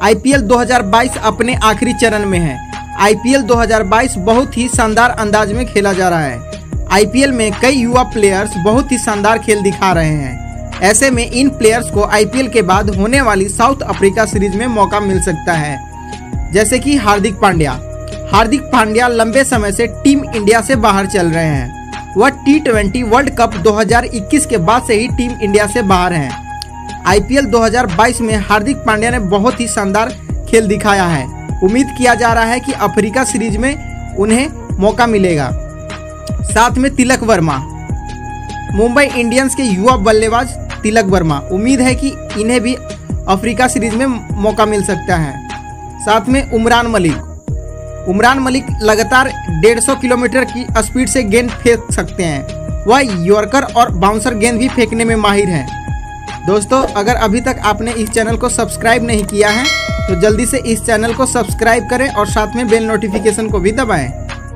IPL 2022 अपने आखिरी चरण में है। आईपीएल 2022 बहुत ही शानदार अंदाज में खेला जा रहा है। आईपीएल में कई युवा प्लेयर्स बहुत ही शानदार खेल दिखा रहे हैं। ऐसे में इन प्लेयर्स को आईपीएल के बाद होने वाली साउथ अफ्रीका सीरीज़ में मौका मिल सकता है। जैसे कि हार्दिक पांड्या। हार्दिक पांड्या लंबे समय से टीम इंडिया से बाहर चल रहे हैं। वह टी वर्ल्ड कप 2021 के बाद से ही टीम इंडिया से बाहर हैं। आईपीएल 2022 में हार्दिक पांड्या ने बहुत ही शानदार खेल दिखाया है। उम्मीद किया जा रहा है कि अफ्रीका सीरीज़ में उन्हें मौका मिलेगा। साथ में तिलक वर्मा, मुंबई इंडियंस के युवा बल्लेबाज तिलक वर्मा, उम्मीद है कि इन्हें भी अफ्रीका सीरीज़ में मौका मिल सकता है। साथ में उमरान मलिक उमरान मलिक लगातार 150 किलोमीटर की स्पीड से गेंद फेंक सकते हैं। वह यॉर्कर और बाउंसर गेंद भी फेंकने में माहिर हैं। दोस्तों, अगर अभी तक आपने इस चैनल को सब्सक्राइब नहीं किया है तो जल्दी से इस चैनल को सब्सक्राइब करें और साथ में बेल नोटिफिकेशन को भी दबाएँ।